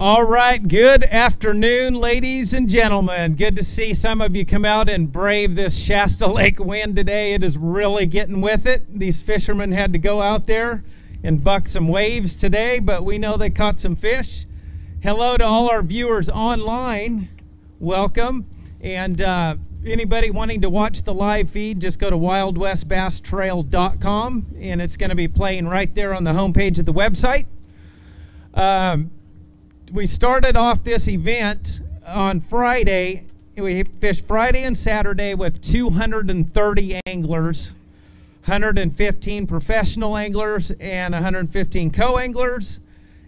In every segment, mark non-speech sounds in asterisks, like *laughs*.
All right, good afternoon, ladies and gentlemen. Good to see some of you come out and brave this Shasta *laughs* Lake wind today. It is really getting with it. These fishermen had to go out there and buck some waves today, but we know they caught some fish. Hello to all our viewers online. Welcome. And uh, anybody wanting to watch the live feed, just go to wildwestbasstrail.com and it's going to be playing right there on the homepage of the website. Um, we started off this event on Friday. We fished Friday and Saturday with 230 anglers, 115 professional anglers, and 115 co anglers.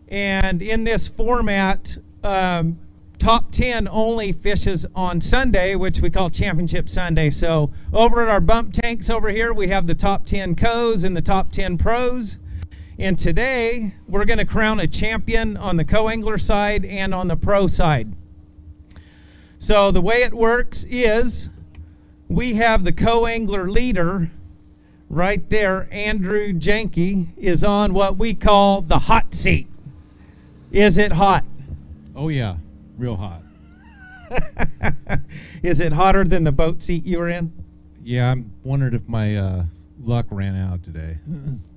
And in this format, um, top 10 only fishes on Sunday, which we call Championship Sunday. So over at our bump tanks over here, we have the top 10 co's and the top 10 pros. And today, we're going to crown a champion on the co angler side and on the pro side. So, the way it works is we have the co angler leader right there, Andrew Janke, is on what we call the hot seat. Is it hot? Oh, yeah, real hot. *laughs* is it hotter than the boat seat you were in? Yeah, I'm wondering if my uh, luck ran out today. *laughs*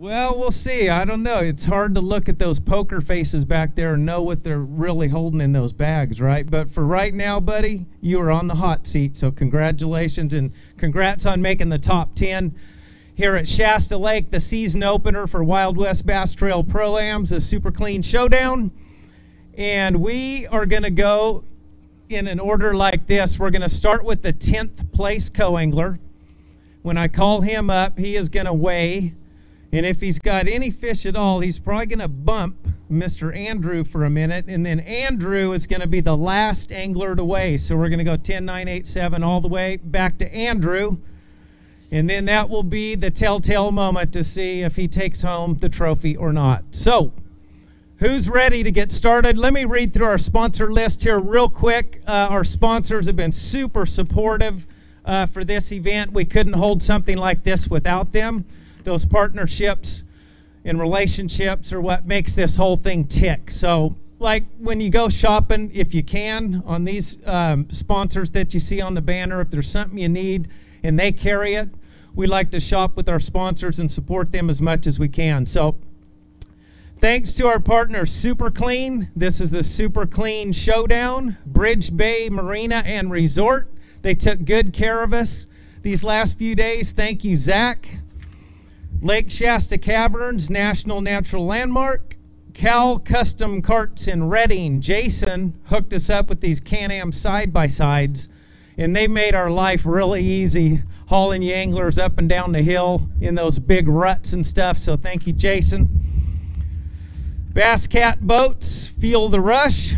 Well, we'll see. I don't know. It's hard to look at those poker faces back there and know what they're really holding in those bags, right? But for right now, buddy, you are on the hot seat. So congratulations and congrats on making the top 10 here at Shasta Lake, the season opener for Wild West Bass Trail Pro-Ams, the Super Clean Showdown. And we are going to go in an order like this. We're going to start with the 10th place co-angler. When I call him up, he is going to weigh and if he's got any fish at all, he's probably going to bump Mr. Andrew for a minute. And then Andrew is going to be the last angler to weigh. So we're going to go 10, 9, 8, 7 all the way back to Andrew. And then that will be the telltale moment to see if he takes home the trophy or not. So, who's ready to get started? Let me read through our sponsor list here real quick. Uh, our sponsors have been super supportive uh, for this event. We couldn't hold something like this without them those partnerships and relationships are what makes this whole thing tick. So, like when you go shopping, if you can, on these um, sponsors that you see on the banner, if there's something you need and they carry it, we like to shop with our sponsors and support them as much as we can. So, thanks to our partner Super Clean. This is the Super Clean Showdown, Bridge Bay Marina and Resort. They took good care of us these last few days. Thank you, Zach. Lake Shasta Caverns, National Natural Landmark. Cal Custom Carts in Redding. Jason hooked us up with these Can-Am side-by-sides, and they made our life really easy hauling anglers up and down the hill in those big ruts and stuff. So thank you, Jason. Bass Cat Boats, Feel the Rush.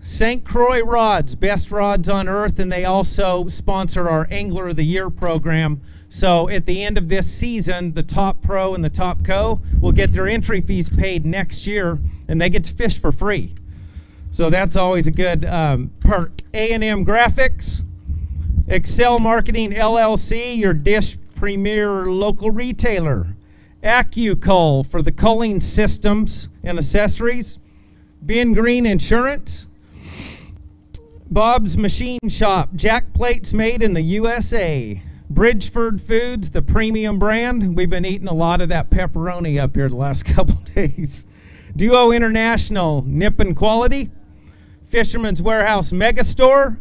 St. Croix Rods, best rods on earth, and they also sponsor our Angler of the Year program so at the end of this season, the top pro and the top co will get their entry fees paid next year, and they get to fish for free. So that's always a good um, perk. A&M Graphics, Excel Marketing LLC, your dish premier local retailer. AccuCull for the culling systems and accessories. Ben Green Insurance. Bob's Machine Shop, jack plates made in the USA. Bridgeford Foods, the premium brand. We've been eating a lot of that pepperoni up here the last *laughs* couple days. Duo International, Nippon Quality. Fisherman's Warehouse Megastore.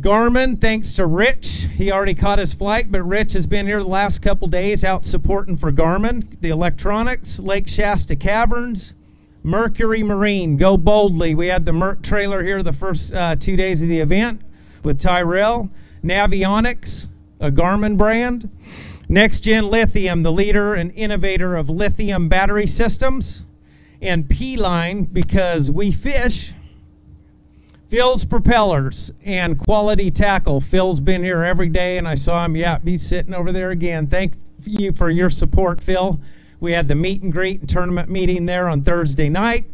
Garmin, thanks to Rich. He already caught his flight, but Rich has been here the last couple days out supporting for Garmin. The electronics, Lake Shasta Caverns. Mercury Marine, go boldly. We had the Merc trailer here the first uh, two days of the event with Tyrell. Navionics, a Garmin brand. Next Gen Lithium, the leader and innovator of lithium battery systems. And P Line, because we fish. Phil's Propellers and Quality Tackle. Phil's been here every day, and I saw him. Yeah, he's sitting over there again. Thank you for your support, Phil. We had the meet and greet and tournament meeting there on Thursday night.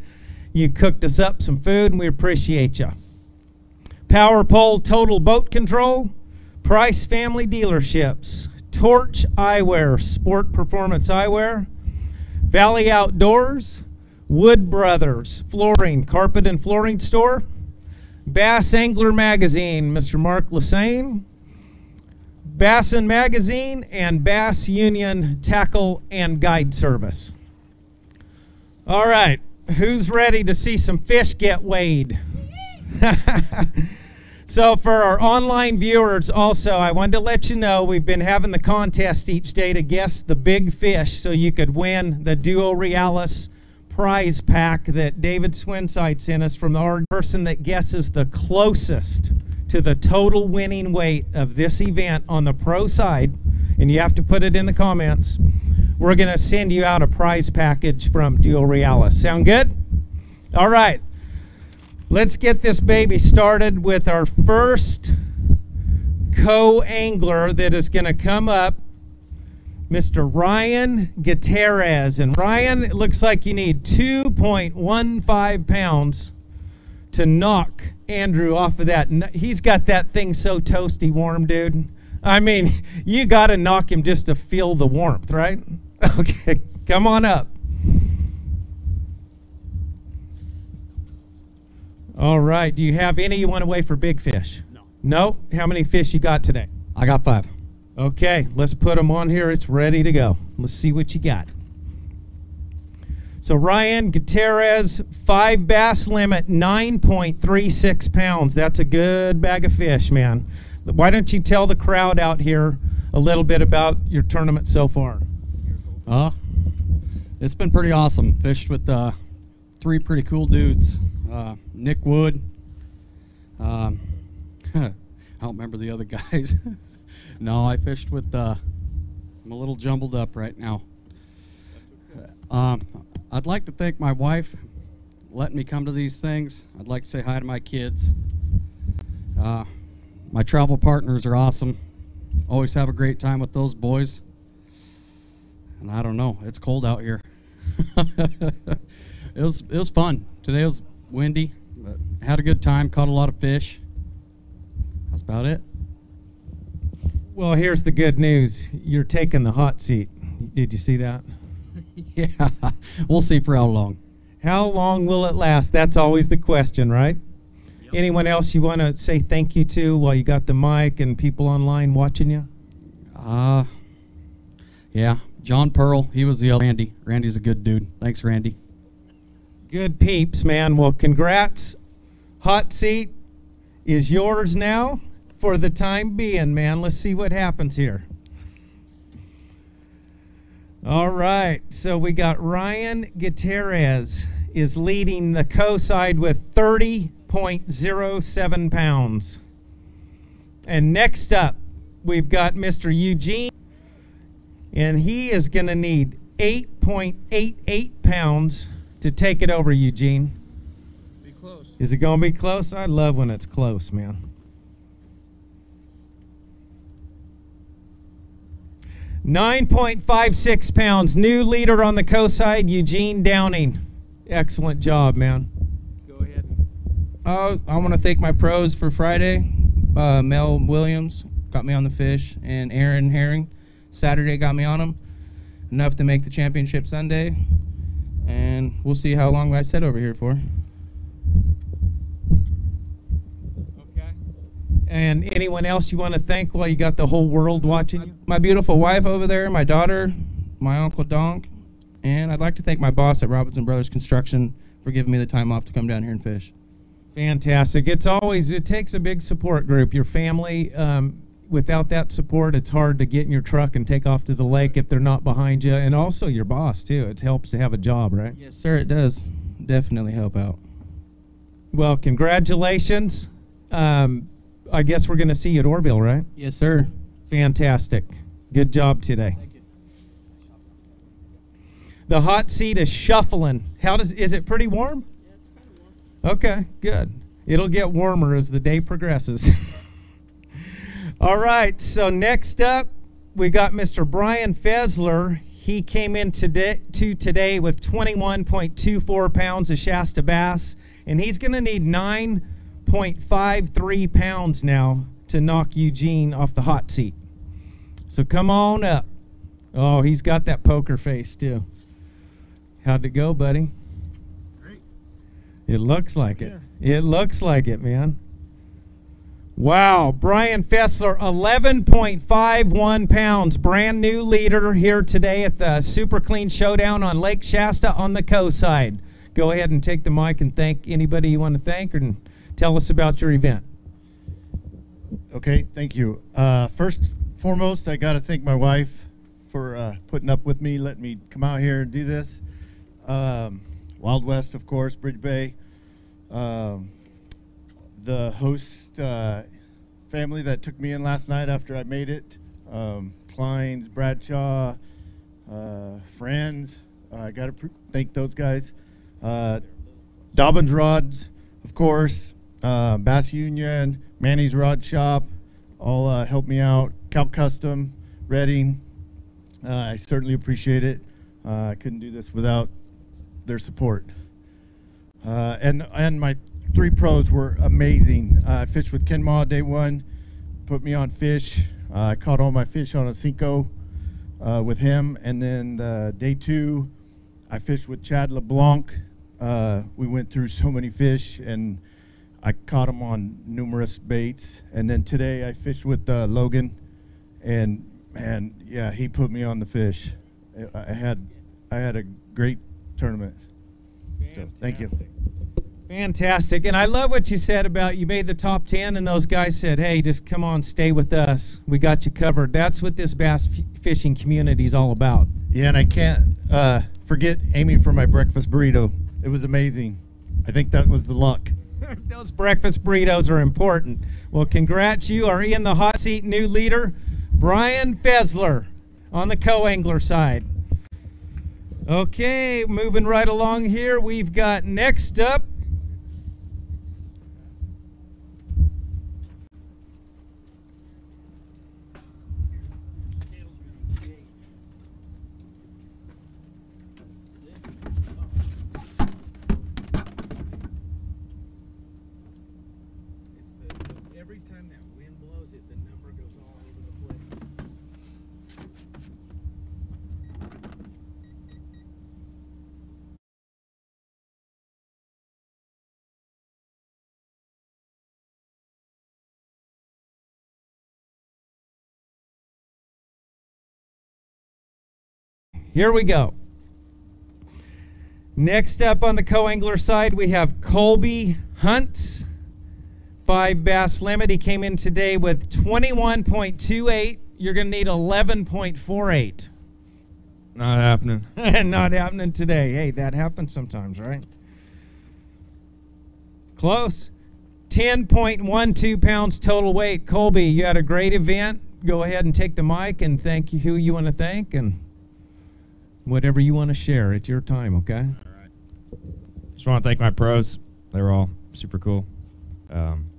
You cooked us up some food, and we appreciate you. Power Pole Total Boat Control, Price Family Dealerships, Torch Eyewear, Sport Performance Eyewear, Valley Outdoors, Wood Brothers Flooring, Carpet and Flooring Store, Bass Angler Magazine, Mr. Mark Lassane, Bassin Magazine, and Bass Union Tackle and Guide Service. All right, who's ready to see some fish get weighed? *laughs* so, for our online viewers, also, I wanted to let you know we've been having the contest each day to guess the big fish so you could win the Duo Realis prize pack that David Swinside sent us from the person that guesses the closest to the total winning weight of this event on the pro side, and you have to put it in the comments. We're going to send you out a prize package from Duo Realis. Sound good? All right. Let's get this baby started with our first co-angler that is going to come up Mr. Ryan Gutierrez. And Ryan, it looks like you need 2.15 pounds to knock Andrew off of that. He's got that thing so toasty warm, dude. I mean, *laughs* you got to knock him just to feel the warmth, right? *laughs* Okay, come on up. All right. Do you have any you want to weigh for big fish? No. No? How many fish you got today? I got five. Okay, let's put them on here. It's ready to go. Let's see what you got. So Ryan Gutierrez, five bass limit, 9.36 pounds. That's a good bag of fish, man. Why don't you tell the crowd out here a little bit about your tournament so far? Uh, it's been pretty awesome. Fished with uh, three pretty cool dudes. Uh, Nick Wood. Um, *laughs* I don't remember the other *laughs* guys. No, I fished with. Uh, I'm a little jumbled up right now. Okay. Um, I'd like to thank my wife letting me come to these things. I'd like to say hi to my kids. Uh, my travel partners are awesome. Always have a great time with those boys. And I don't know, it's cold out here. *laughs* it was it was fun. Today was windy, but had a good time. Caught a lot of fish. That's about it. Well, here's the good news. You're taking the hot seat. Did you see that? *laughs* yeah. We'll see for how long. How long will it last? That's always the question, right? Yep. Anyone else you want to say thank you to while you got the mic and people online watching you? Uh, yeah. John Pearl. He was the other Randy. Randy's a good dude. Thanks, Randy. Good peeps, man. Well, congrats. Hot seat is yours now for the time being, man. Let's see what happens here. All right, so we got Ryan Gutierrez is leading the co-side with 30.07 pounds. And next up, we've got Mr. Eugene, and he is going to need 8.88 pounds to take it over, Eugene. Be close. Is it going to be close? I love when it's close, man. 9.56 pounds. New leader on the coast side, Eugene Downing. Excellent job, man. Go ahead. Uh, I want to thank my pros for Friday. Uh, Mel Williams got me on the fish, and Aaron Herring Saturday got me on them. Enough to make the championship Sunday. And we'll see how long I set over here for. Okay. And anyone else you want to thank while you got the whole world watching? you? My beautiful wife over there, my daughter, my uncle Donk, and I'd like to thank my boss at Robinson Brothers Construction for giving me the time off to come down here and fish. Fantastic. It's always, it takes a big support group. Your family, um, without that support, it's hard to get in your truck and take off to the lake if they're not behind you. And also your boss, too. It helps to have a job, right? Yes, sir, it does. Definitely help out. Well, congratulations. Um, I guess we're going to see you at Oroville, right? Yes, sir. Fantastic. Good job today. The hot seat is shuffling. How does is it pretty warm? Yeah, it's kind of warm. Okay, good. It'll get warmer as the day progresses. *laughs* All right, so next up, we got Mr. Brian Fessler. He came in today to today with 21.24 pounds of Shasta bass, and he's going to need nine 0.53 pounds now to knock Eugene off the hot seat. So come on up. Oh, he's got that poker face too. How'd it go, buddy? Great. It looks like it. It looks like it, man. Wow, Brian Fessler, 11.51 pounds, brand new leader here today at the Super Clean Showdown on Lake Shasta on the coast side. Go ahead and take the mic and thank anybody you want to thank and tell us about your event. Okay, thank you. Uh, first, foremost, I got to thank my wife for uh, putting up with me, letting me come out here and do this. Um, Wild West, of course, Bridge Bay. Um, the host uh, family that took me in last night after I made it. Um, Klein's, Bradshaw, uh, friends. Uh, I got to pr- thank those guys. Uh, Dobbins Rods, of course. Uh, Bass Union, Manny's Rod Shop, all uh, helped me out. Cal Custom, Redding. I certainly appreciate it. I couldn't do this without their support. And and my three pros were amazing. Uh, I fished with Ken Ma day one, put me on fish. Uh, I caught all my fish on a Senko uh, with him, and then uh, day two, I fished with Chad LeBlanc. Uh, we went through so many fish, and I caught him on numerous baits. And then today I fished with uh, Logan, and man, yeah, he put me on the fish. I had I had a great tournament. So thank you. Fantastic. And I love what you said about you made the top 10 and those guys said, hey, just come on, stay with us. We got you covered. That's what this bass f- fishing community is all about. Yeah, and I can't uh, forget Amy for my breakfast burrito. It was amazing. I think that was the luck. *laughs* *laughs* Those breakfast burritos are important. Well, congrats. You are in the hot seat, new leader, Brian Fessler on the co angler side. Okay, moving right along here, we've got next up. every time that wind blows it, the number goes all over the place. Here we go. Next up on the co-angler side, we have Colby Hunt, five bass limit. He came in today with 21.28. You're going to need 11.48. Not happening. *laughs* Not happening today. Hey, that happens sometimes, right? Close. 10.12 pounds total weight. Colby, you had a great event. Go ahead and take the mic and thank you who you want to thank and whatever you want to share. It's your time, okay? All right. Just want to thank my pros. They were all super cool. Um,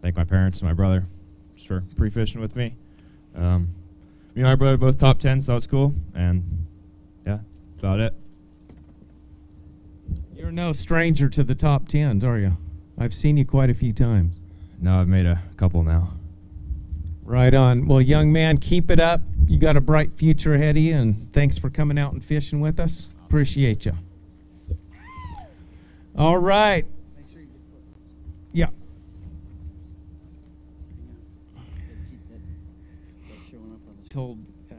thank my parents and my brother just for pre fishing with me. Um, me and my brother both top 10, so that was cool. And yeah, about it. You're no stranger to the top 10s, are you? I've seen you quite a few times. No, I've made a couple now. Right on. Well, young man, keep it up. You got a bright future ahead of you, and thanks for coming out and fishing with us. Appreciate you. All right. Yeah. Told. Uh,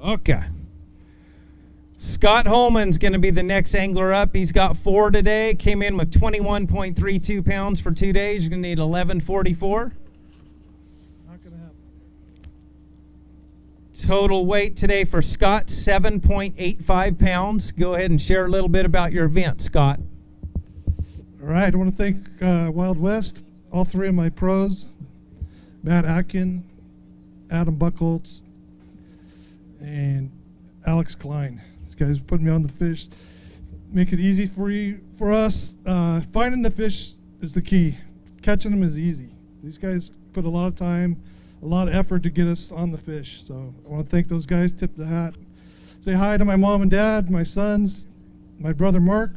Okay. Scott Holman's going to be the next angler up. He's got four today. Came in with 21.32 pounds for two days. You're going to need 1144. Not gonna happen. Total weight today for Scott, 7.85 pounds. Go ahead and share a little bit about your event, Scott. All right, I want to thank uh, Wild West, all three of my pros, Matt Atkin, Adam Buckholz, and Alex Klein. Guys put me on the fish, make it easy for you, for us. Uh, finding the fish is the key. Catching them is easy. These guys put a lot of time, a lot of effort to get us on the fish. So I want to thank those guys. Tip the hat. Say hi to my mom and dad, my sons, my brother Mark,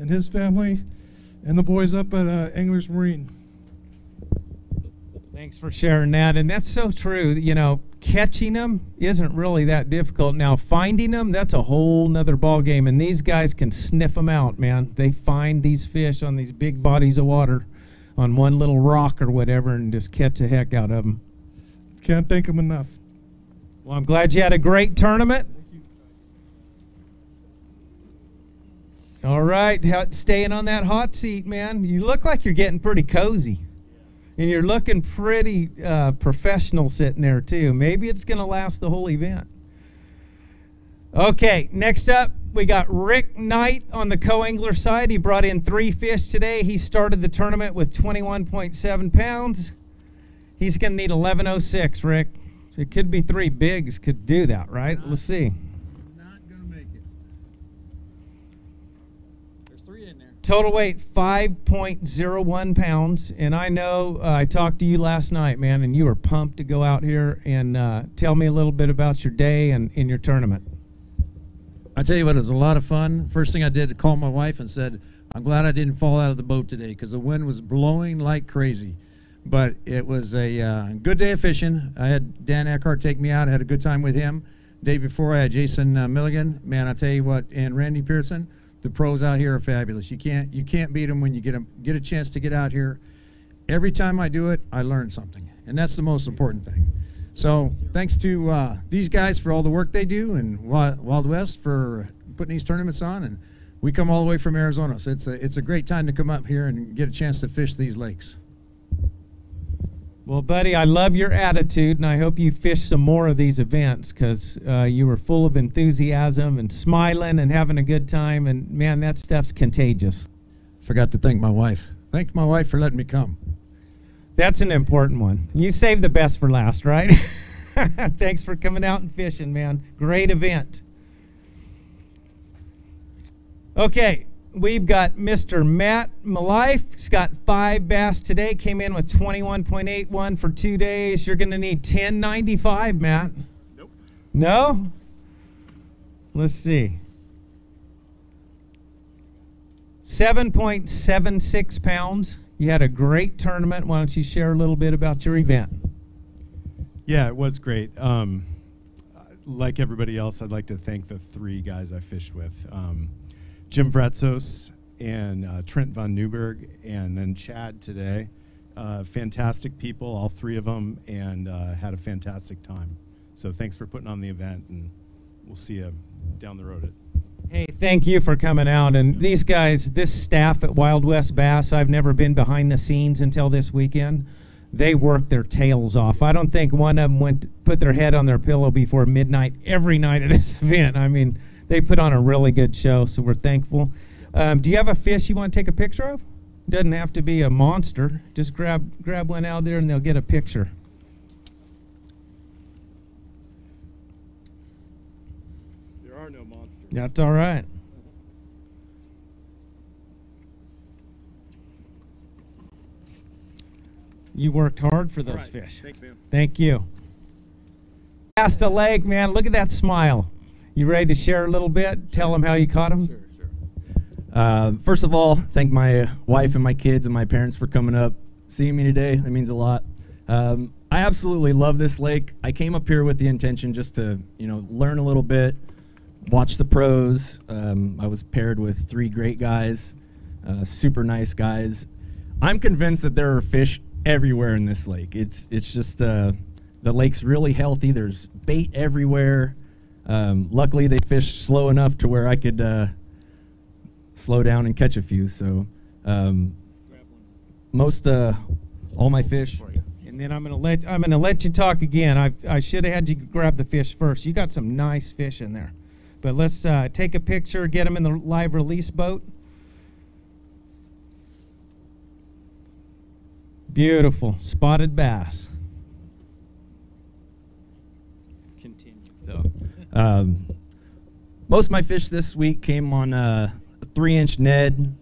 and his family, and the boys up at uh, Anglers Marine. Thanks for sharing that. And that's so true. You know, catching them isn't really that difficult. Now, finding them, that's a whole nother ball game. And these guys can sniff them out, man. They find these fish on these big bodies of water on one little rock or whatever and just catch the heck out of them. Can't thank them enough. Well, I'm glad you had a great tournament. All right, staying on that hot seat, man. You look like you're getting pretty cozy. And you're looking pretty uh, professional sitting there, too. Maybe it's going to last the whole event. Okay, next up, we got Rick Knight on the co angler side. He brought in three fish today. He started the tournament with 21.7 pounds. He's going to need 1106, Rick. It could be three bigs could do that, right? Let's see. Not gonna make it. There's three in there. Total weight 5.01 pounds. And I know uh, I talked to you last night, man, and you were pumped to go out here and uh, tell me a little bit about your day and in your tournament. I tell you what, it was a lot of fun. First thing I did to call my wife and said, "I'm glad I didn't fall out of the boat today because the wind was blowing like crazy." But it was a uh, good day of fishing. I had Dan Eckhart take me out. I had a good time with him. Day before, I had Jason uh, Milligan. Man, I tell you what, and Randy Pearson. The pros out here are fabulous. You can't you can't beat them when you get a get a chance to get out here. Every time I do it, I learn something, and that's the most important thing. So thanks to uh, these guys for all the work they do, and Wild West for putting these tournaments on. And we come all the way from Arizona, so it's a it's a great time to come up here and get a chance to fish these lakes. Well, buddy, I love your attitude, and I hope you fish some more of these events because uh, you were full of enthusiasm and smiling and having a good time. And man, that stuff's contagious. Forgot to thank my wife. Thank my wife for letting me come. That's an important one. You saved the best for last, right? *laughs* Thanks for coming out and fishing, man. Great event. Okay, we've got Mr. Matt Malife. He's got five bass today. Came in with 21.81 for two days. You're going to need 1095, Matt. Nope. No? Let's see. 7.76 pounds. You had a great tournament. Why don't you share a little bit about your event? Yeah, it was great. Um, like everybody else, I'd like to thank the three guys I fished with um, Jim Vretzos and uh, Trent Von Newberg, and then Chad today. Uh, fantastic people, all three of them, and uh, had a fantastic time. So thanks for putting on the event, and we'll see you down the road. Hey, thank you for coming out. And these guys, this staff at Wild West Bass, I've never been behind the scenes until this weekend. They work their tails off. I don't think one of them went put their head on their pillow before midnight every night at this *laughs* event. I mean, they put on a really good show, so we're thankful. Um, do you have a fish you want to take a picture of? Doesn't have to be a monster. Just grab grab one out there and they'll get a picture. there are no monsters. That's all right. You worked hard for those right. fish. Thanks, man. Thank you. Shasta Lake, man, look at that smile. You ready to share a little bit? Tell them how you caught them. Sure, sure. Uh, first of all, thank my wife and my kids and my parents for coming up, seeing me today. That means a lot. Um, I absolutely love this lake. I came up here with the intention just to, you know, learn a little bit, watch the pros. Um, I was paired with three great guys, uh, super nice guys. I'm convinced that there are fish everywhere in this lake. It's it's just uh, the lake's really healthy. There's bait everywhere. Um, luckily, they fish slow enough to where I could uh, slow down and catch a few. So um, most uh, all my fish. And then I'm gonna let I'm gonna let you talk again. I I should have had you grab the fish first. You got some nice fish in there, but let's uh, take a picture, get them in the live release boat. Beautiful spotted bass. continue. So, um, most of my fish this week came on a three-inch Ned,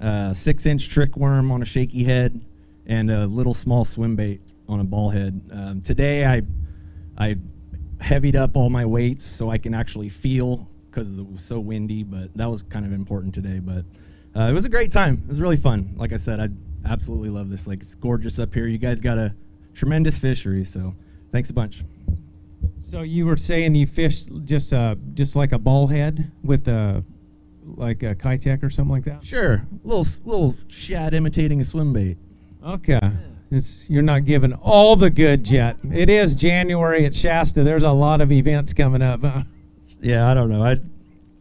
a six-inch trick worm on a shaky head, and a little small swim bait on a ball head. Um, today, I I heavied up all my weights so I can actually feel because it was so windy. But that was kind of important today. But uh, it was a great time. It was really fun. Like I said, I absolutely love this lake. It's gorgeous up here. You guys got a tremendous fishery. So thanks a bunch. So you were saying you fished just uh just like a ball head with a like a Keitech or something like that? Sure, little little shad imitating a swim bait. Okay. It's you're not giving all the good yet. It is January at Shasta. There's a lot of events coming up. Huh? Yeah, I don't know. I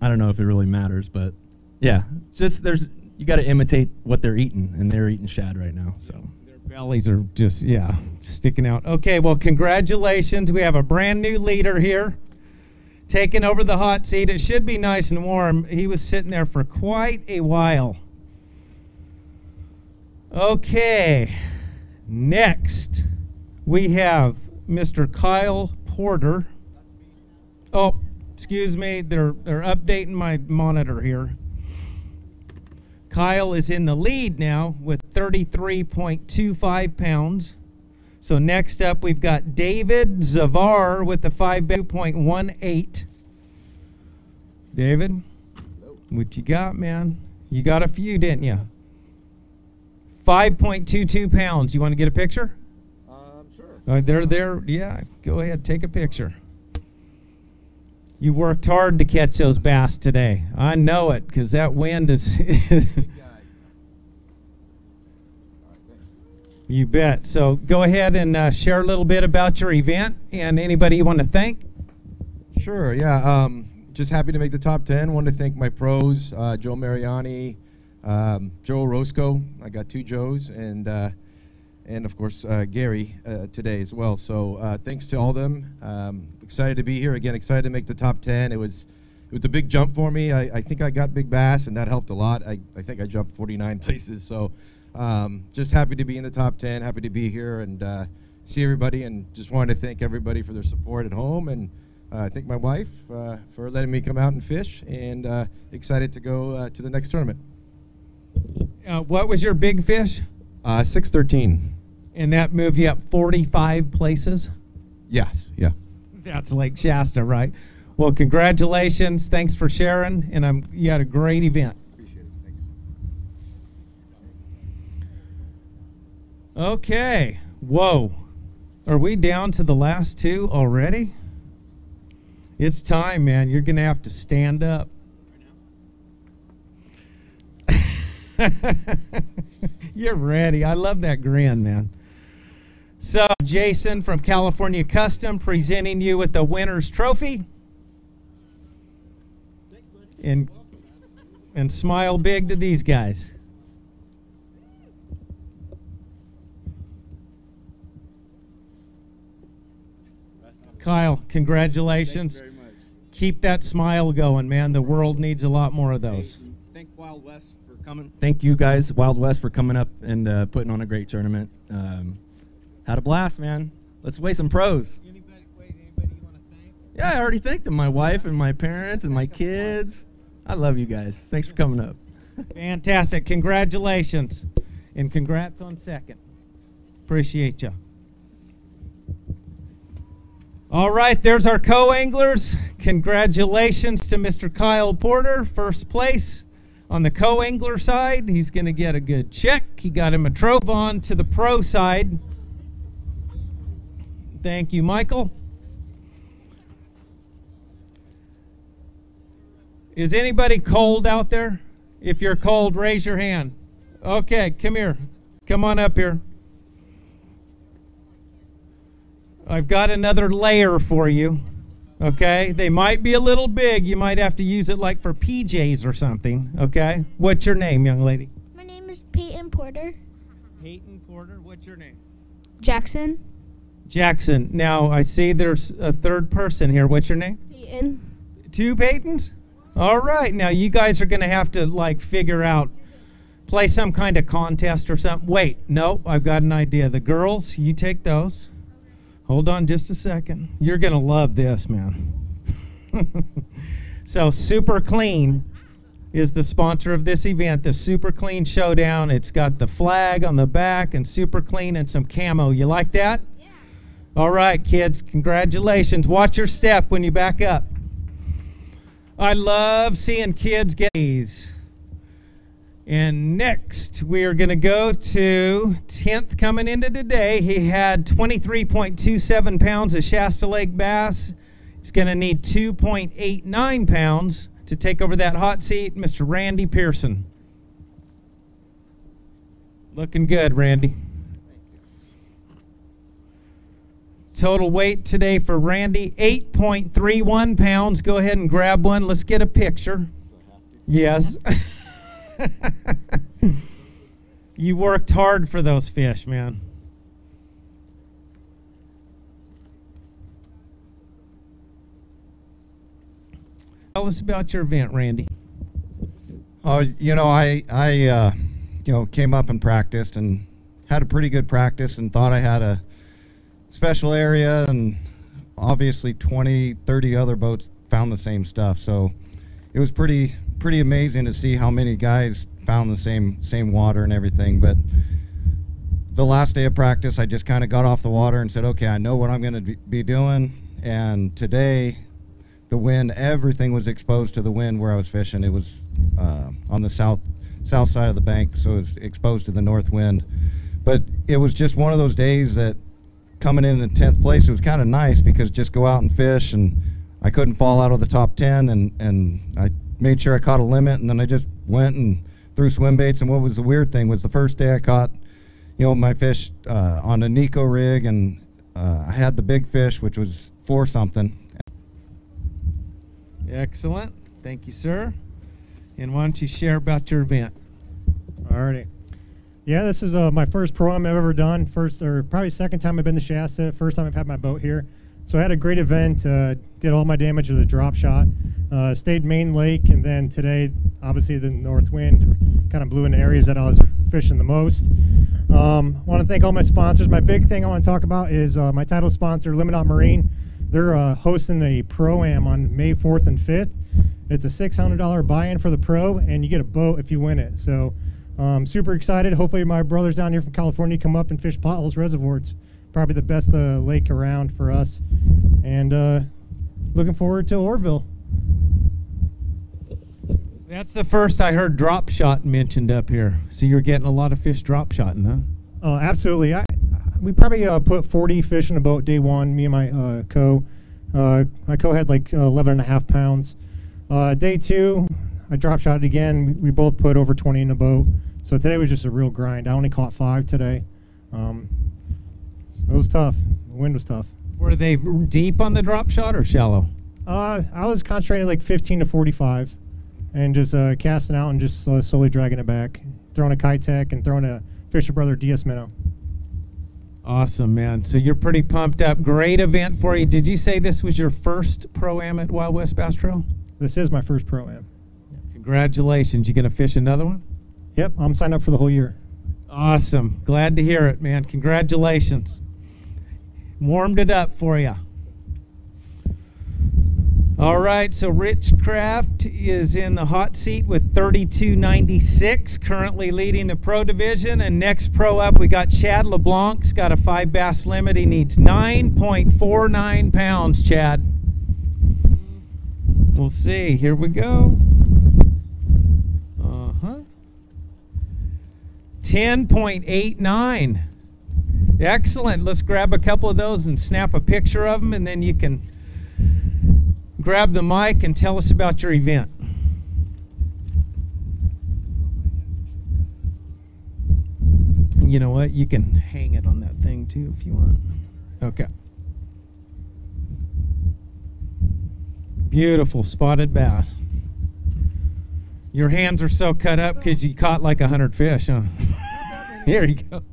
I don't know if it really matters, but yeah, just there's you got to imitate what they're eating, and they're eating shad right now. So bellies are just yeah sticking out. Okay, well congratulations. We have a brand new leader here, taking over the hot seat. It should be nice and warm. He was sitting there for quite a while. Okay, next we have Mr. Kyle Porter. Oh, excuse me. They're they're updating my monitor here. Kyle is in the lead now with 33.25 pounds. So next up, we've got David Zavar with the 5.18. David, what you got, man? You got a few, didn't you? 5.22 pounds. You want to get a picture? Um, sure. Uh, they're there. Yeah, go ahead, take a picture. You worked hard to catch those bass today. I know it because that wind is. *laughs* you bet. So go ahead and uh, share a little bit about your event and anybody you want to thank. Sure, yeah. Um, just happy to make the top 10. Want to thank my pros, uh, Joe Mariani, um, Joe Roscoe. I got two Joes, and uh, and of course uh, Gary uh, today as well. So uh, thanks to all them. Um, excited to be here again. Excited to make the top 10. It was it was a big jump for me. I, I think I got big bass, and that helped a lot. I, I think I jumped 49 *laughs* places. So um, just happy to be in the top 10. Happy to be here and uh, see everybody, and just wanted to thank everybody for their support at home and. Uh, I thank my wife uh, for letting me come out and fish, and uh, excited to go uh, to the next tournament. Uh, what was your big fish? Uh, Six thirteen. And that moved you up 45 places? Yes. Yeah. That's Lake Shasta, right? Well, congratulations. Thanks for sharing, and I'm, you had a great event. Appreciate it. Thanks. Okay. Whoa. Are we down to the last two already? It's time, man. You're going to have to stand up. *laughs* You're ready. I love that grin, man. So, Jason from California Custom presenting you with the winner's trophy. And and smile big to these guys. Kyle, congratulations. Keep that smile going, man. The world needs a lot more of those. Thank Wild West for coming. Thank you guys, Wild West, for coming up and uh, putting on a great tournament. Um, had a blast, man. Let's weigh some pros. Yeah, I already thanked them. My wife and my parents and my kids. I love you guys. Thanks for coming up. Fantastic. Congratulations. And congrats on second. Appreciate you. All right, there's our co anglers. Congratulations to Mr. Kyle Porter, first place. On the co angler side, he's going to get a good check. He got him a trophy on to the pro side. Thank you, Michael. Is anybody cold out there? If you're cold, raise your hand. Okay, come here. Come on up here. I've got another layer for you. Okay? They might be a little big. You might have to use it like for PJs or something. Okay? What's your name, young lady? My name is Peyton Porter. Peyton Porter. What's your name? Jackson. Jackson. Now, I see there's a third person here. What's your name? Peyton. Two Peytons? All right. Now, you guys are going to have to, like, figure out, play some kind of contest or something. Wait. No, I've got an idea. The girls, you take those. Hold on just a second. You're going to love this, man. *laughs* so, Super Clean is the sponsor of this event, the Super Clean Showdown. It's got the flag on the back and Super Clean and some camo. You like that? Yeah. All right, kids, congratulations. Watch your step when you back up. I love seeing kids get A's. And next, we are going to go to 10th coming into today. He had 23.27 pounds of Shasta Lake bass. He's going to need 2.89 pounds to take over that hot seat, Mr. Randy Pearson. Looking good, Randy. Total weight today for Randy 8.31 pounds. Go ahead and grab one. Let's get a picture. Yes. *laughs* *laughs* you worked hard for those fish, man. Tell us about your event, Randy. Oh, you know, I I uh, you know came up and practiced and had a pretty good practice and thought I had a special area and obviously 20, 30 other boats found the same stuff. So it was pretty pretty amazing to see how many guys found the same same water and everything. But the last day of practice, I just kind of got off the water and said, okay, I know what I'm going to be doing. And today, the wind, everything was exposed to the wind where I was fishing. It was uh, on the south south side of the bank, so it was exposed to the north wind. But it was just one of those days that coming in in 10th place, it was kind of nice because just go out and fish and I couldn't fall out of the top 10 and, and I made sure I caught a limit and then I just went and threw swim baits. And what was the weird thing was the first day I caught, you know, my fish uh, on a Neko rig and uh, I had the big fish, which was four something. Excellent. Thank you, sir. And why don't you share about your event? All righty. Yeah, this is uh, my first pro am I've ever done. First, or probably second time I've been to Shasta. First time I've had my boat here. So I had a great event. Uh, did all my damage with a drop shot. Uh, stayed main lake, and then today, obviously, the north wind kind of blew into areas that I was fishing the most. Um, want to thank all my sponsors. My big thing I want to talk about is uh, my title sponsor, Liminot Marine. They're uh, hosting a pro am on May 4th and 5th. It's a $600 buy-in for the pro, and you get a boat if you win it. So, um, super excited. Hopefully, my brothers down here from California come up and fish Potholes Reservoir. Probably the best uh, lake around for us, and uh, looking forward to Oroville. That's the first I heard drop shot mentioned up here. So you're getting a lot of fish drop shotting, huh? Oh, absolutely. I we probably uh, put 40 fish in a boat day one. Me and my uh, co. Uh, my co had like 11 and a half pounds. Uh, day two, I drop shot it again. We, we, both put over 20 in a boat. So today was just a real grind. I only caught five today. Um, it was tough. The wind was tough. Were they deep on the drop shot or shallow? Uh, I was concentrating like 15 to 45 and just uh, casting out and just uh, slowly dragging it back, throwing a Keitech and throwing a Fisher Brother DS minnow. Awesome, man. So you're pretty pumped up. Great event for you. Did you say this was your first pro am at Wild West Bass Trail? This is my first pro am. Congratulations. You going to fish another one? Yep, I'm signed up for the whole year. Awesome. Glad to hear it, man. Congratulations. Warmed it up for you. All right, so Rich Kraft is in the hot seat with 32.96, currently leading the pro division. And next pro up, we got Chad LeBlanc's got a five bass limit. He needs 9.49 pounds, Chad. We'll see. Here we go. Uh huh. 10.89. Excellent. Let's grab a couple of those and snap a picture of them, and then you can grab the mic and tell us about your event. You know what? You can hang it on that thing too if you want. Okay. Beautiful spotted bass. Your hands are so cut up because you caught like a hundred fish, huh? *laughs* Here you go.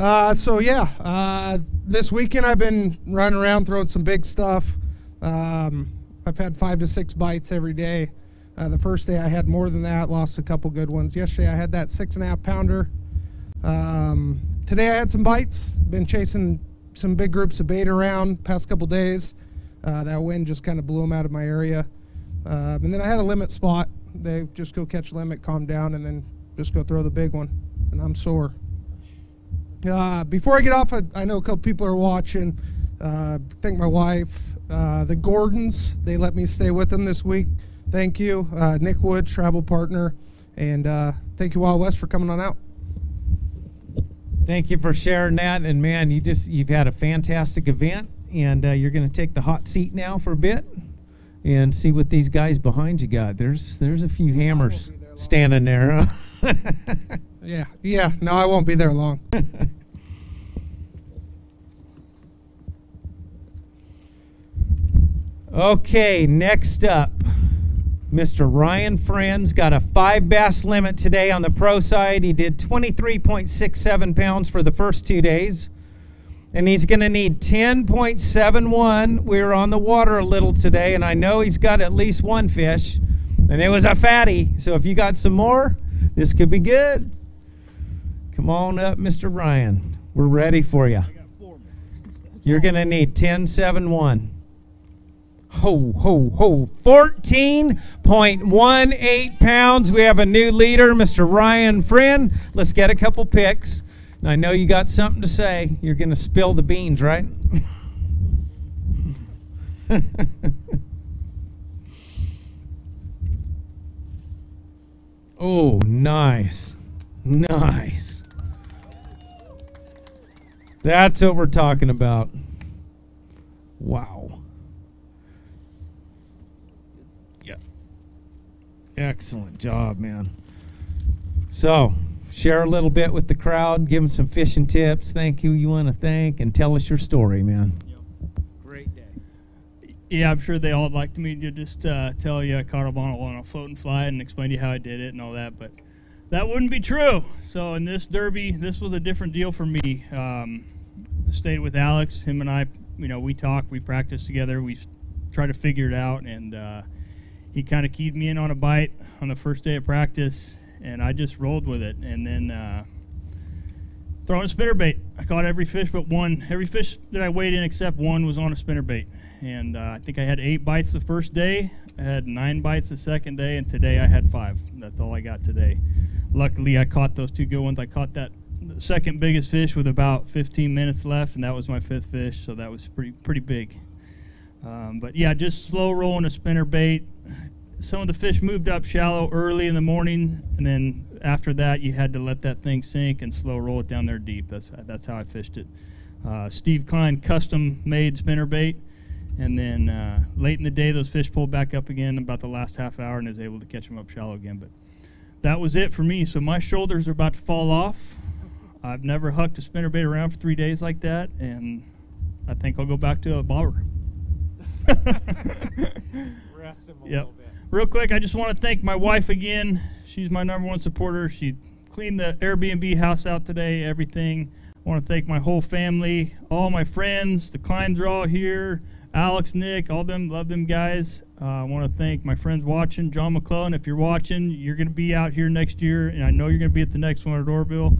Uh, so yeah, uh, this weekend I've been running around throwing some big stuff. Um, I've had five to six bites every day. Uh, the first day I had more than that, lost a couple good ones. Yesterday I had that six and a half pounder. Um, today I had some bites. Been chasing some big groups of bait around past couple days. Uh, that wind just kind of blew them out of my area. Um, and then I had a limit spot. They just go catch limit, calm down, and then just go throw the big one. And I'm sore. Uh, before I get off, I, I, know a couple people are watching. Uh, thank my wife, uh, the Gordons. They let me stay with them this week. Thank you, uh, Nick Wood, travel partner, And uh, thank you, Wild West, for coming on out. Thank you for sharing that. And man, you just you've had a fantastic event, and uh, you're going to take the hot seat now for a bit and see what these guys behind you got. There's there's a few hammers standing there. Huh? *laughs* Yeah, yeah. No, I won't be there long. *laughs* Okay, next up, Mr. Ryan Friends got a five bass limit today on the pro side. He did 23.67 pounds for the first two days, and he's going to need 10.71. We were on the water a little today, and I know he's got at least one fish, and it was a fatty. So if you got some more, this could be good. Come on up, Mr. Ryan. We're ready for you. You're going to need 10.71. Ho, ho, ho. 14.18 pounds. We have a new leader, Mr. Ryan Friend. Let's get a couple picks. I know you got something to say. You're going to spill the beans, right? *laughs* oh, nice. Nice. That's what we're talking about. Wow. Yeah. Excellent job, man. So, share a little bit with the crowd, give them some fishing tips, thank you, you want to thank, and tell us your story, man. Great day. Yeah, I'm sure they all would like to me to just uh, tell you I caught a bottle on a float and fly and explain to you how I did it and all that, but that wouldn't be true. So in this derby, this was a different deal for me. Um, stayed with Alex. Him and I, you know, we talked, we practiced together, we tried to figure it out, and uh, he kind of keyed me in on a bite on the first day of practice, and I just rolled with it. And then uh, throwing a spinner bait, I caught every fish but one. Every fish that I weighed in except one was on a spinner bait. And uh, I think I had eight bites the first day. I had nine bites the second day, and today I had five. That's all I got today. Luckily, I caught those two good ones. I caught that second biggest fish with about 15 minutes left, and that was my fifth fish, so that was pretty pretty big. Um, but yeah, just slow rolling a spinner bait. Some of the fish moved up shallow early in the morning, and then after that, you had to let that thing sink and slow roll it down there deep. That's that's how I fished it. Uh, Steve Klein custom made spinner bait, and then uh, late in the day, those fish pulled back up again about the last half hour, and is able to catch them up shallow again. But that was it for me. So my shoulders are about to fall off. I've never hucked a spinner bait around for three days like that, and I think I'll go back to a bobber. *laughs* Rest him a Yep. Real quick, I just want to thank my wife again. She's my number one supporter. She cleaned the Airbnb house out today, everything. I want to thank my whole family, all my friends, the Klein Draw here, Alex, Nick, all them, love them guys. Uh, I want to thank my friends watching, John McClellan. If you're watching, you're going to be out here next year, and I know you're going to be at the next one at Oroville.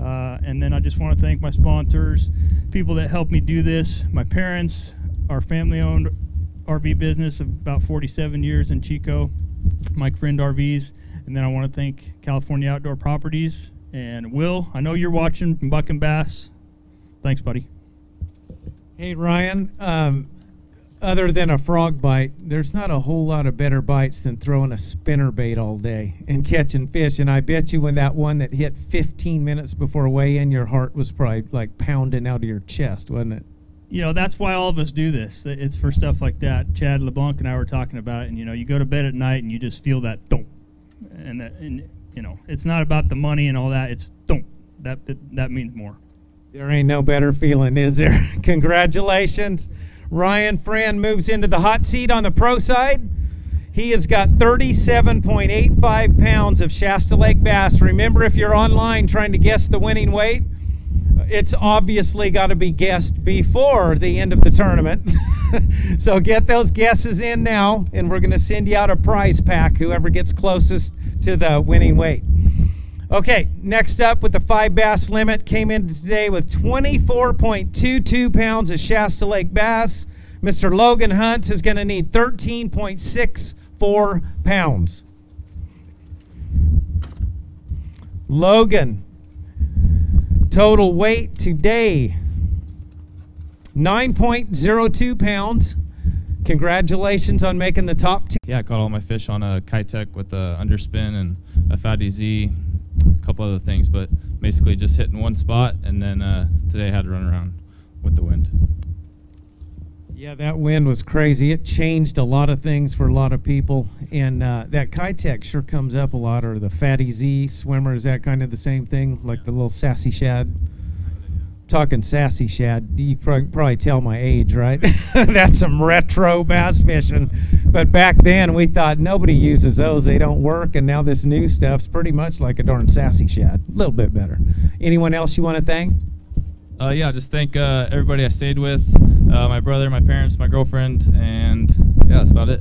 Uh, and then I just want to thank my sponsors, people that helped me do this, my parents, our family owned RV business of about 47 years in Chico, Mike Friend RVs. And then I want to thank California Outdoor Properties and Will. I know you're watching from Buck and Bass. Thanks, buddy. Hey, Ryan, um, other than a frog bite, there's not a whole lot of better bites than throwing a spinner bait all day and catching fish. And I bet you when that one that hit 15 minutes before weigh in, your heart was probably like pounding out of your chest, wasn't it? you know that's why all of us do this it's for stuff like that chad leblanc and i were talking about it and you know you go to bed at night and you just feel that don't and that and you know it's not about the money and all that it's don't that that, that means more There ain't no better feeling, is there? *laughs* Congratulations. Ryan Friend moves into the hot seat on the pro side. He has got 37.85 pounds of Shasta Lake bass. Remember, if you're online trying to guess the winning weight, it's obviously got to be guessed before the end of the tournament. *laughs* so get those guesses in now, and we're going to send you out a prize pack, whoever gets closest to the winning weight. Okay, next up with the five bass limit, came in today with 24.22 pounds of Shasta Lake bass. Mr. Logan Hunt is going to need 13.64 pounds. Logan, total weight today 9.02 pounds. Congratulations on making the top 10. Yeah, I caught all my fish on a Keitech with a underspin and a Fatty Z, a couple other things, but basically just hitting one spot, and then uh, today I had to run around with the wind. Yeah, that wind was crazy. It changed a lot of things for a lot of people. And uh, that Keitech sure comes up a lot, or the Fatty Z swimmer. Is that kind of the same thing? Like the little sassy shad? Talking sassy shad, you probably, tell my age, right? *laughs* That's some retro bass fishing. But back then, we thought nobody uses those. They don't work. And now this new stuff's pretty much like a darn sassy shad. A little bit better. Anyone else you want to thank? Uh, yeah, just thank uh, everybody I stayed with, uh, my brother, my parents, my girlfriend, and yeah, that's about it.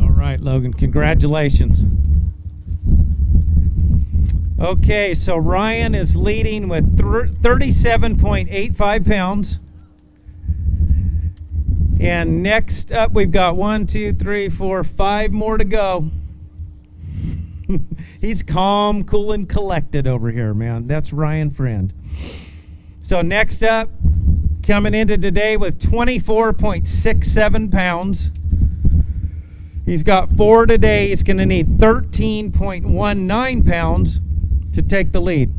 All right, Logan, congratulations. Okay, so Ryan is leading with 37.85 pounds. And next up, we've got one, two, three, four, five more to go. *laughs* He's calm, cool, and collected over here, man. That's Ryan Friend. So next up, coming into today with 24.67 pounds. He's got four today. He's going to need 13.19 pounds to take the lead.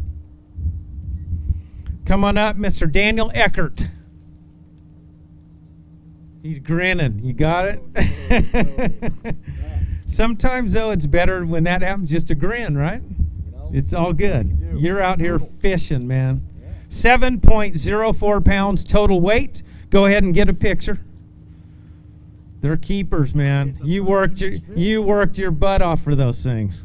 Come on up, Mr. Daniel Eckert. He's grinning. You got it? *laughs* Sometimes, though, it's better when that happens just to grin, right? It's all good. You're out here fishing, man. 7.04 pounds total weight. Go ahead and get a picture. They're keepers, man. You worked your you worked your butt off for those things.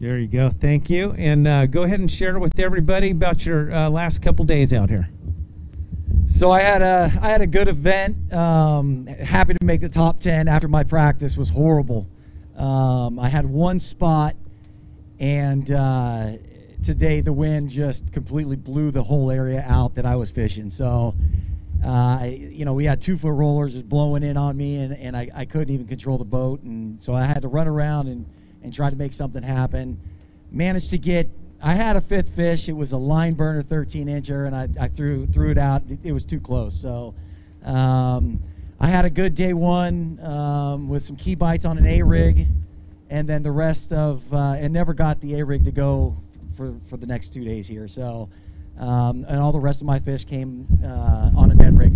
There you go. Thank you. And uh, go ahead and share with everybody about your uh, last couple days out here. So I had a I had a good event. Um, happy to make the top ten after my practice was horrible. Um, I had one spot, and uh, today the wind just completely blew the whole area out that I was fishing. So, uh, you know, we had two foot rollers just blowing in on me, and, and I, I couldn't even control the boat, and so I had to run around and and try to make something happen. Managed to get I had a fifth fish. It was a line burner 13 incher, and I, I threw threw it out. It, it was too close. So um, I had a good day one um, with some key bites on an A rig, and then the rest of uh, and never got the A rig to go for for the next two days here. So um, and all the rest of my fish came uh, on a dead rig.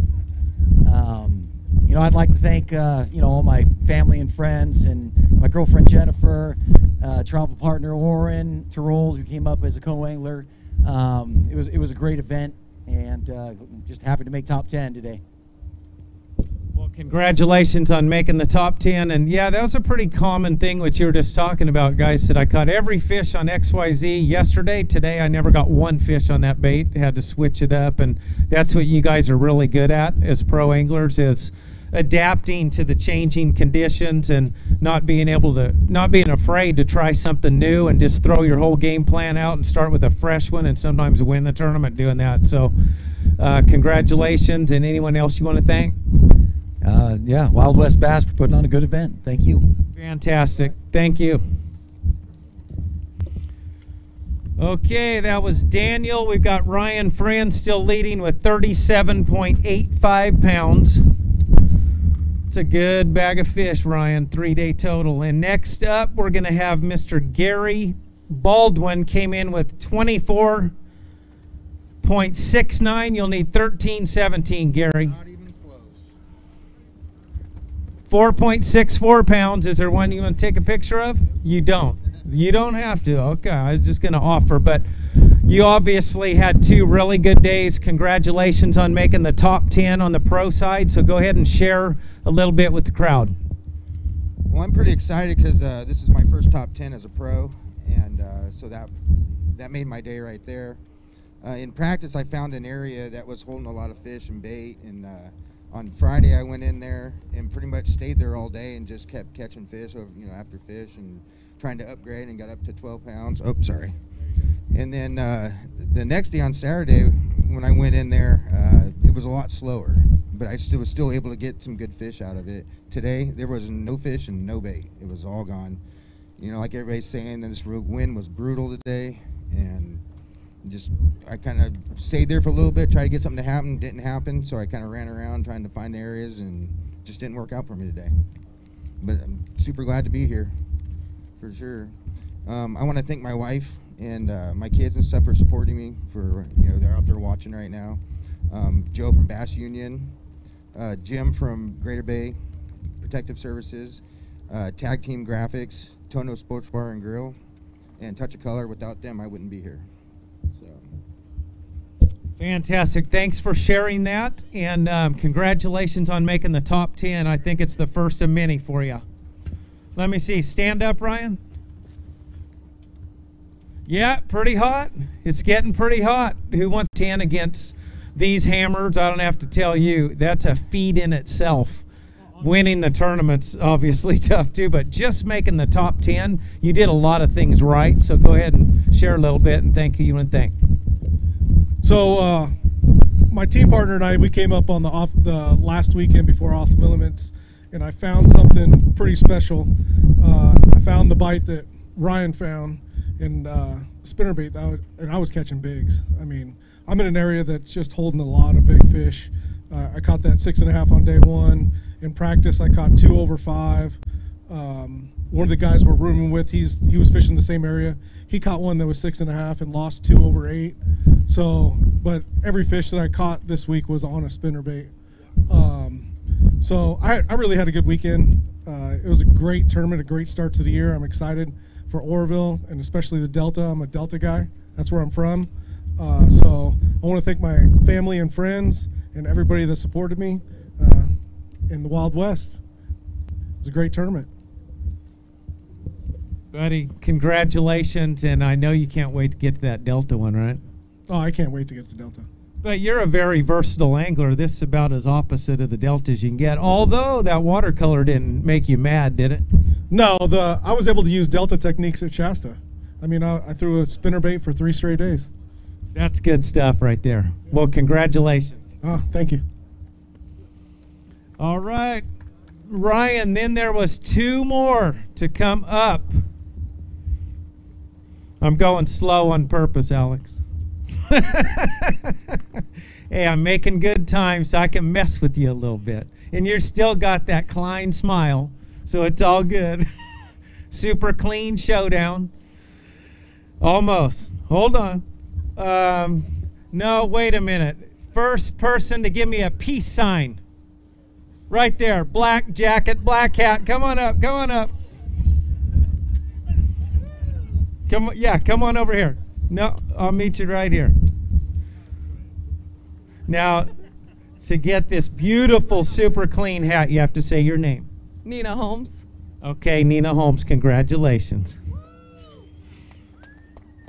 Um, you know, I'd like to thank uh, you know all my family and friends and my girlfriend Jennifer, uh, travel partner Oren Tirold, who came up as a co-angler. Um, it was it was a great event, and uh, just happy to make top ten today. Well, congratulations on making the top 10. And yeah, that was a pretty common thing, what you were just talking about, guys. Said I caught every fish on XYZ yesterday. Today, I never got one fish on that bait. Had to switch it up. And that's what you guys are really good at as pro anglers is adapting to the changing conditions and not being able to not being afraid to try something new and just throw your whole game plan out and start with a fresh one and sometimes win the tournament doing that. So uh, congratulations. And anyone else you want to thank? Uh, yeah, Wild West Bass for putting on a good event. Thank you. fantastic. Thank you. Okay that was daniel. We've got ryan friend still leading with 37.85 pounds it's a good bag of fish, Ryan. Three day total. And next up, we're going to have Mr. Gary Baldwin came in with 24.69. You'll need 13.17, Gary. Not even close. 4.64 pounds. Is there one you want to take a picture of? You don't. You don't have to. Okay, I was just going to offer, but you obviously had two really good days. Congratulations on making the top 10 on the pro side. So go ahead and share a little bit with the crowd. Well, I'm pretty excited because uh, this is my first top 10 as a pro, and uh, so that that made my day right there. Uh, in practice, I found an area that was holding a lot of fish and bait, and uh, on Friday I went in there and pretty much stayed there all day and just kept catching fish, you know, after fish and trying to upgrade and got up to 12 pounds. Oh, sorry. And then uh, the next day on Saturday, when I went in there, uh, it was a lot slower. but I still was still able to get some good fish out of it. Today there was no fish and no bait. It was all gone. You know, like everybody's saying, this wind was brutal today, and just I kind of stayed there for a little bit, tried to get something to happen. Didn't happen, so I kind of ran around trying to find areas, and just didn't work out for me today. But I'm super glad to be here, for sure. Um, I want to thank my wife and uh, my kids and stuff for supporting me. For you know, they're out there watching right now. Um, Joe from Bass Union, uh, Jim from Greater Bay Protective Services, uh, Tag Team Graphics, Tono Sports Bar and Grill, and Touch of Color. Without them, I wouldn't be here. So. Fantastic. Thanks for sharing that. And um, congratulations on making the top 10. I think it's the first of many for you. Let me see. Stand up, Ryan. Yeah, pretty hot. It's getting pretty hot. Who wants 10 against these hammers? I don't have to tell you. That's a feat in itself. Winning the tournament's obviously *laughs* tough too, but just making the top 10, you did a lot of things right. So go ahead and share a little bit and thank you want to thank. So uh, my team partner and I, we came up on the off the last weekend before off limits, and I found something pretty special. Uh, I found the bite that Ryan found in uh, spinnerbait, that and I was catching bigs. I mean, I'm in an area that's just holding a lot of big fish. Uh, I caught that six and a half on day one. In practice, I caught two over five. Um, one of the guys we're rooming with, he's he was fishing the same area. He caught one that was six and a half and lost two over eight. So, but every fish that I caught this week was on a spinnerbait. Um, so I, I really had a good weekend. Uh, it was a great tournament, a great start to the year. I'm excited for Oroville and especially the Delta. I'm a Delta guy. That's where I'm from. Uh, so I want to thank my family and friends and everybody that supported me uh, in the Wild West. It was a great tournament. Buddy, congratulations. And I know you can't wait to get to that Delta one, right? Oh, I can't wait to get to Delta. But you're a very versatile angler. This is about as opposite of the delta as you can get. Although that watercolor didn't make you mad, did it? No, the I was able to use Delta techniques at Shasta. I mean, I, I threw a spinnerbait for three straight days. That's good stuff right there. Well, congratulations. Oh, thank you. All right, Ryan. Then there was two more to come up. I'm going slow on purpose, Alex. *laughs* hey, I'm making good time so I can mess with you a little bit. And you're still got that Klein smile, so it's all good. *laughs* Super clean showdown. Almost. Hold on. Um, no, wait a minute. First person to give me a peace sign. Right there. Black jacket, black hat. Come on up. Come on up. Come yeah, come on over here. No, I'll meet you right here. Now, to get this beautiful, super clean hat, you have to say your name. Nina Holmes. Okay, Nina Holmes, congratulations.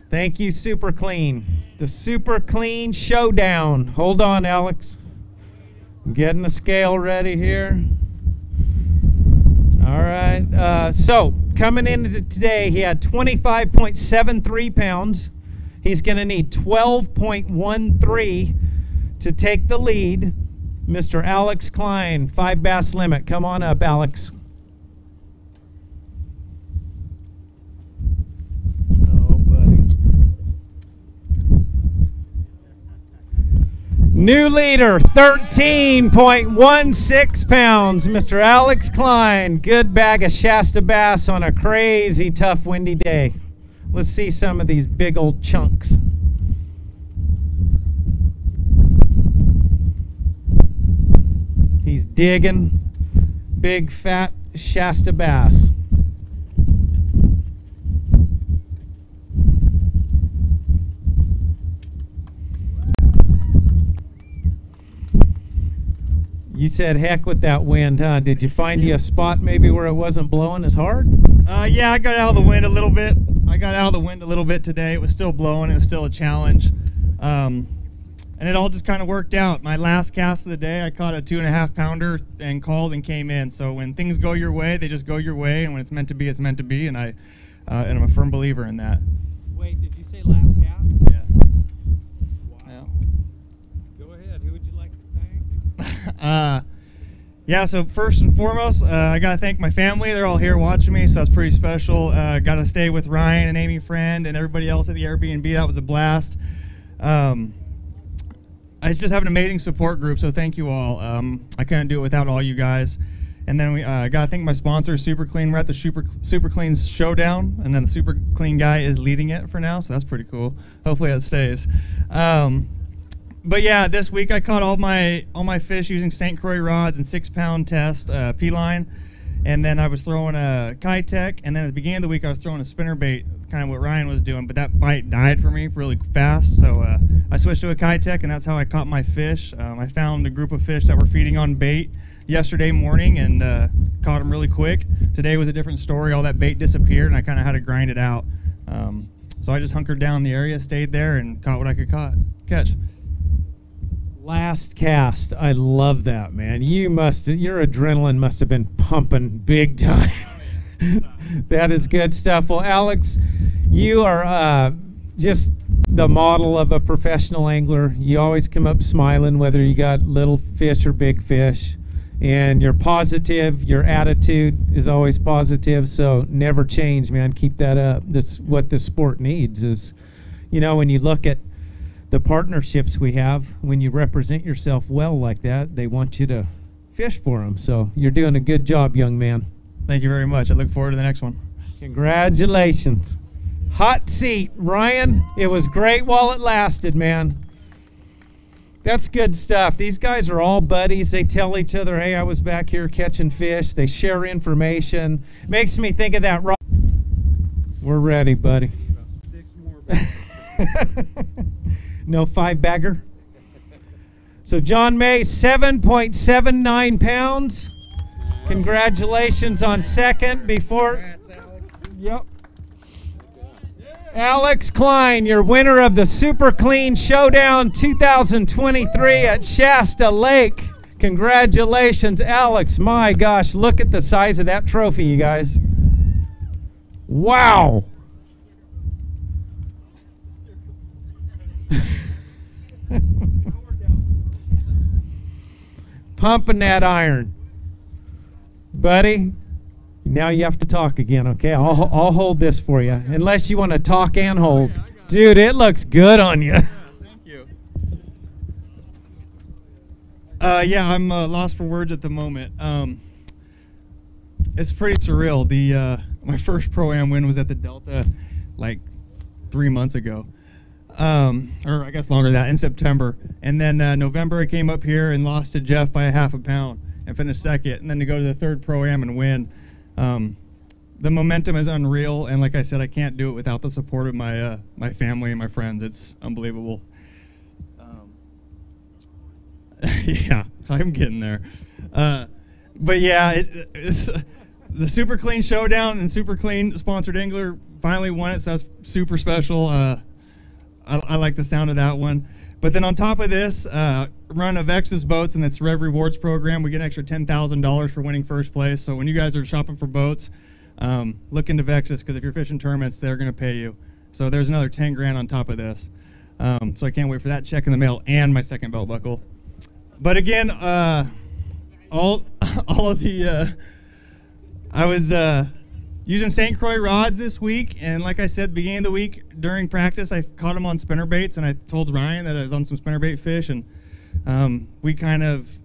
Thank you, Super Clean. The Super Clean Showdown. Hold on, Alex. I'm getting the scale ready here. All right. Uh, so, coming into today, he had 25.73 pounds. He's going to need 12.13 to take the lead. Mr. Alex Klein, five bass limit. Come on up, Alex. Oh, buddy. New leader, 13.16 pounds, Mr. Alex Klein. Good bag of Shasta bass on a crazy tough windy day. Let's see some of these big old chunks. He's digging big fat Shasta bass. You said heck with that wind, huh? Did you find you a spot maybe where it wasn't blowing as hard? Uh, yeah, I got out of the wind a little bit. I got out of the wind a little bit today. It was still blowing. It was still a challenge. Um, and it all just kind of worked out. My last cast of the day, I caught a two and a half pounder and called and came in. So when things go your way, they just go your way. And when it's meant to be, it's meant to be. And, I, uh, and I'm a firm believer in that. Wait, did you say last cast? Yeah. Wow. Go ahead. Who would you like to thank? *laughs* uh, yeah, so first and foremost, uh, I got to thank my family. They're all here watching me, so that's pretty special. Uh, got to stay with Ryan and Amy Friend and everybody else at the Airbnb. That was a blast. Um, I just have an amazing support group, so thank you all. Um, I couldn't do it without all you guys. And then we uh, got to thank my sponsor, Super Clean. We're at the Super Super Clean Showdown, and then the Super Clean guy is leading it for now, so that's pretty cool. Hopefully that stays. Um, but yeah, this week I caught all my all my fish using St. Croix rods and six pound test uh, P-Line, and then I was throwing a Keitech, and then at the beginning of the week I was throwing a spinner bait, kind of what Ryan was doing, but that bite died for me really fast, so uh, I switched to a Keitech, and that's how I caught my fish. Um, I found a group of fish that were feeding on bait yesterday morning and uh, caught them really quick. Today was a different story. All that bait disappeared, and I kind of had to grind it out. Um, so I just hunkered down the area, stayed there, and caught what I could caught, catch. Last cast. I love that, man. You must, your adrenaline must have been pumping big time. *laughs* that is good stuff. Well, Alex, you are uh, just the model of a professional angler. You always come up smiling, whether you got little fish or big fish. And you're positive, your attitude is always positive, so never change, man. Keep that up. That's what the sport needs is, you know, when you look at the partnerships we have, when you represent yourself well like that, they want you to fish for them. So you're doing a good job, young man. Thank you very much. I look forward to the next one. Congratulations. Hot seat, Ryan. It was great while it lasted, man. That's good stuff. These guys are all buddies. They tell each other, hey, I was back here catching fish. They share information. Makes me think of that. Ro- We're ready, buddy. *laughs* no five bagger. So John May, 7.79 pounds. Congratulations on second before. Yep. Alex Klein, your winner of the Super Clean Showdown 2023 at Shasta Lake. Congratulations, Alex. My gosh, look at the size of that trophy, you guys. Wow. *laughs* Pumping that iron. Buddy, now you have to talk again, okay? I'll, I'll hold this for you. Unless you want to talk and hold. Dude, it looks good on you. Thank *laughs* you. Uh, yeah, I'm uh, lost for words at the moment. Um, it's pretty surreal. The uh, my *laughs* first pro am win was at the Delta, like three months ago, um, or I guess longer than that in September. And then uh, November I came up here and lost to Jeff by a half a pound and finished second. And then to go to the third pro am and win. Um, the momentum is unreal, and like I said, I can't do it without the support of my uh, my family and my friends. It's unbelievable. Um, *laughs* yeah, I'm getting there. Uh, but yeah, it, it's the Super Clean Showdown and Super Clean sponsored angler finally won it, so that's super special. I, I, like the sound of that one. But then on top of this, uh, run of Vexus boats and its Rev Rewards program, we get an extra ten thousand dollars for winning first place. So when you guys are shopping for boats, um, look into Vexus because if you're fishing tournaments, they're going to pay you. So there's another ten grand on top of this. Um, so I can't wait for that check in the mail and my second belt buckle. But again, uh, all *laughs* all of the uh, I was uh, using St. Croix rods this week, and like I said, beginning of the week during practice, I caught them on spinner baits, and I told Ryan that I was on some spinner bait fish, and um, we kind of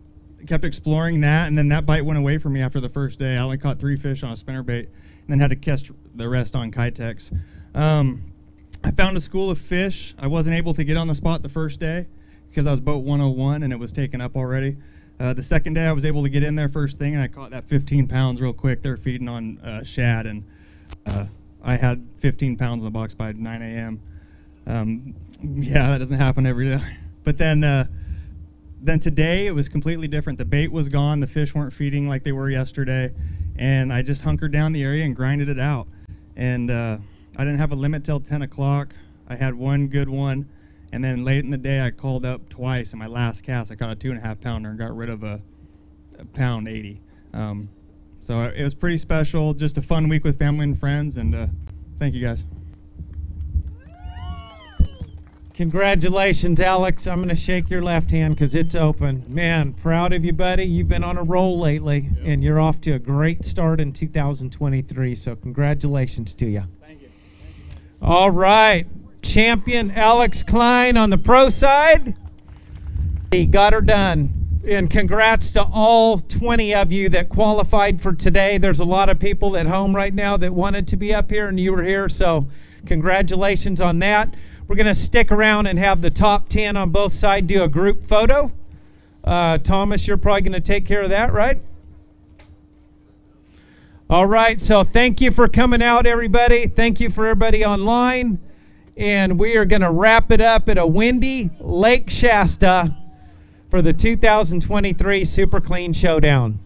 kept exploring that, and then that bite went away from me after the first day. I only caught three fish on a spinner bait, and then had to catch the rest on Keitechs. Um, I found a school of fish. I wasn't able to get on the spot the first day because I was boat 101 and it was taken up already. Uh, the second day, I was able to get in there first thing, and I caught that 15 pounds real quick. They're feeding on uh, shad, and uh, I had 15 pounds in the box by 9 a.m. Um, yeah, that doesn't happen every day. *laughs* But then, uh, then today it was completely different. The bait was gone. The fish weren't feeding like they were yesterday, and I just hunkered down the area and grinded it out. And uh, I didn't have a limit till 10 o'clock. I had one good one. And then late in the day, I called up twice. In my last cast, I caught a two and a half pounder and got rid of a, a pound 80. Um, so it was pretty special. Just a fun week with family and friends. And uh, thank you guys. Congratulations, Alex. I'm going to shake your left hand because it's open. Man, proud of you, buddy. You've been on a roll lately, and you're off to a great start in 2023. So, congratulations to you. Thank you. All right. Champion Alex Klein on the pro side. He got her done. And congrats to all 20 of you that qualified for today. There's a lot of people at home right now that wanted to be up here, and you were here. So, congratulations on that. We're going to stick around and have the top 10 on both sides do a group photo. Uh, Thomas, you're probably going to take care of that, right? All right. So thank you for coming out, everybody. Thank you for everybody online. And we are going to wrap it up at a windy Lake Shasta for the 2023 Super Clean Showdown.